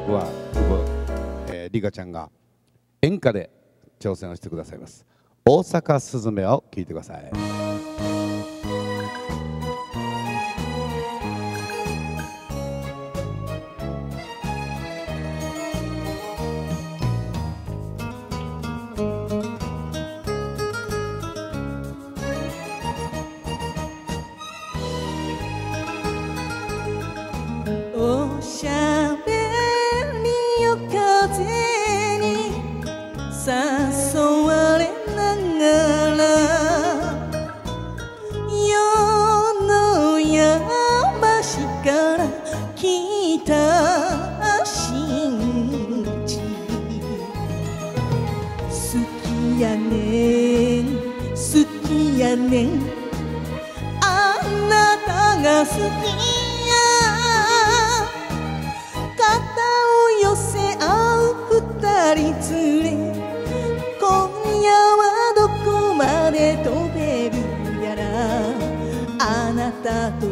曲は久保、えー、リカちゃんが演歌で挑戦をしてくださいます。大阪すずめを聴いてください。ねあなたが好きや。肩を寄せ合う二人連れ。今夜はどこまで飛べるやら。あなたと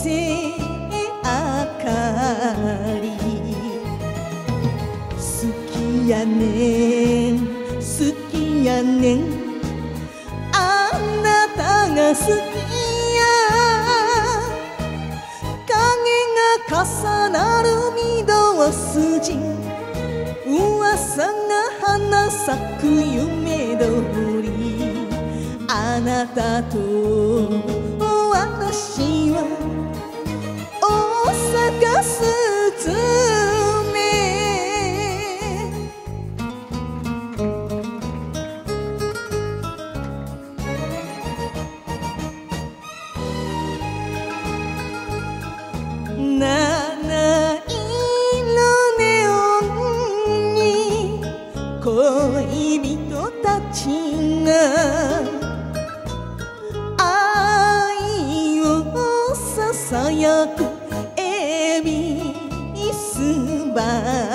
店明かり。好きやねん好きやねん。あなたが好きや。影が重なる御堂筋。噂が花咲く夢通り。あなたと私は恋人たちが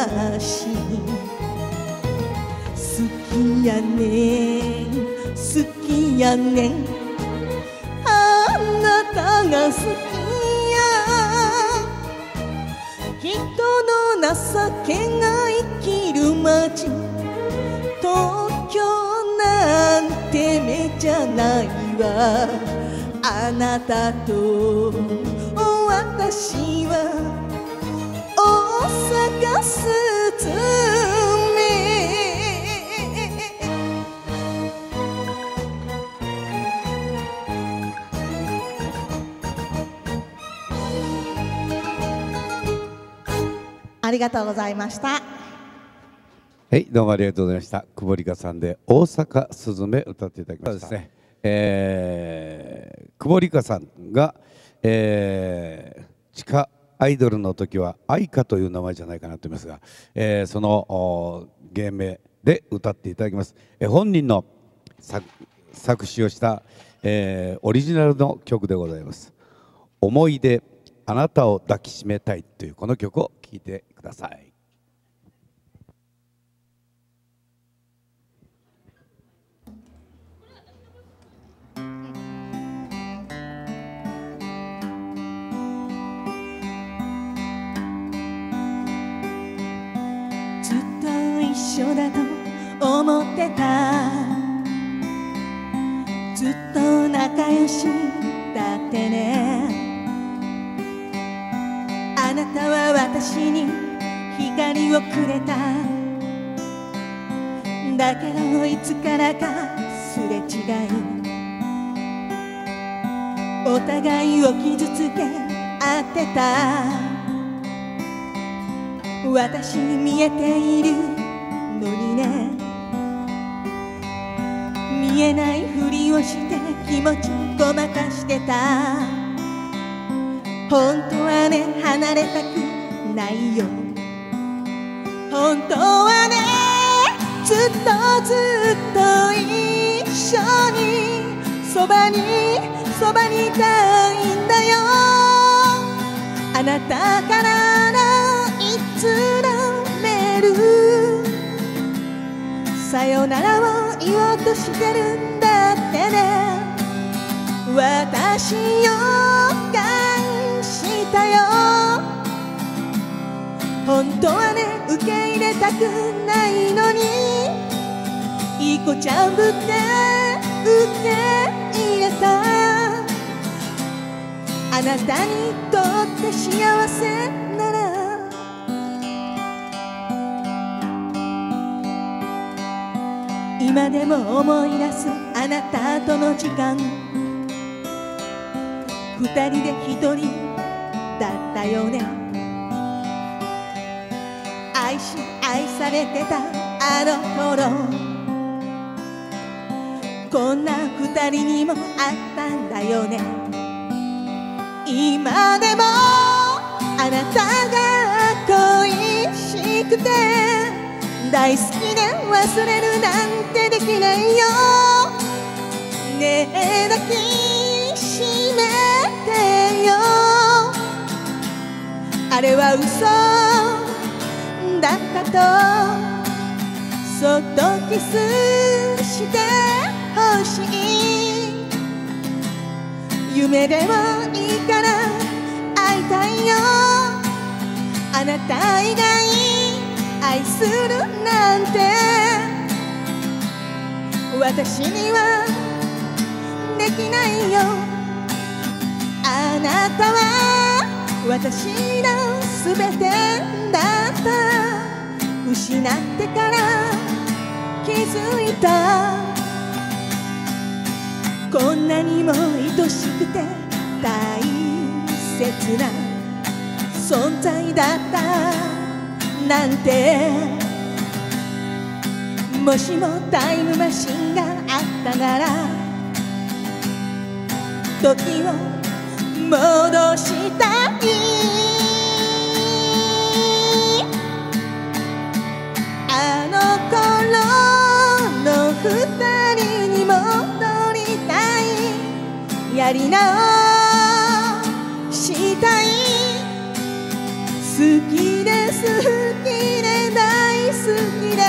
橋好きやねん。好きやねん。あなたが好きや。人の情けが生きる街。東京なんて目じゃないわ。あなたとありがとうございました。はい、どうもありがとうございました。久保理香さんで大阪すずめ歌っていただきました。そうですね。えー、久保理香さんが、えー、地下アイドルの時は愛花という名前じゃないかなと思いますが、えー、そのお芸名で歌っていただきます。えー、本人の作作詞をした、えー、オリジナルの曲でございます。思い出あなたを抱きしめたいというこの曲を聴いてください。ずっと一緒だと思ってたれた。だけどいつからかすれ違い。お互いを傷つけ合ってた。私に見えているのにね。見えないふりをして気持ちごまかしてた。本当はね離れたくないよ。本当はねずっとずっと一緒にそばにそばにいたいんだよ。あなたからのいつのメール。さよならを言おうとしてるんだってね。私予感したよ。本当はね受け入れたくないのに。いい子ちゃんぶって受け入れた。あなたにとって幸せなら。今でも思い出すあなたとの時間。二人で一人だったよね。愛し愛されてたあの頃。こんな二人にもあったんだよね。今でもあなたが恋しくて大好きで忘れるなんてできないよ。ねえ抱きしめてよ。あれは嘘。だったとそっとキスしてほしい。夢でもいいから会いたいよ。あなた以外愛するなんて。私にはできないよ。あなたは私のすべてだった。失ってから気づいた。こんなにも愛しくて大切な存在だった。なんて。もしもタイムマシンがあったなら。時を戻したい。り直したい。好きで好きで大好きで。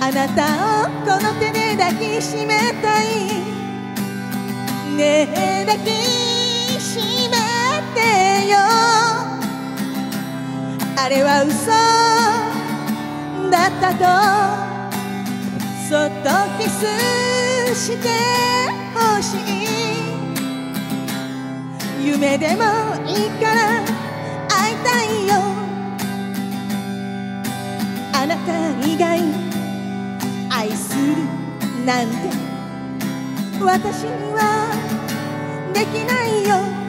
あなたをこの手で抱きしめたい。ねえ抱きしめてよ。あれは嘘。だったとそっとキスして。ほしい夢でもいいから会いたいよ。あなた以外愛するなんて私にはできないよ。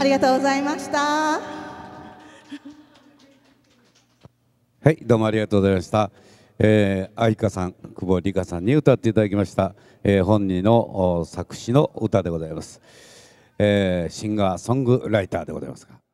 ありがとうございましたはい、どうもありがとうございました。えー、愛花さん、久保理香さんに歌っていただきました、えー本人の作詞の歌でございます。えーシンガーソングライターでございますが。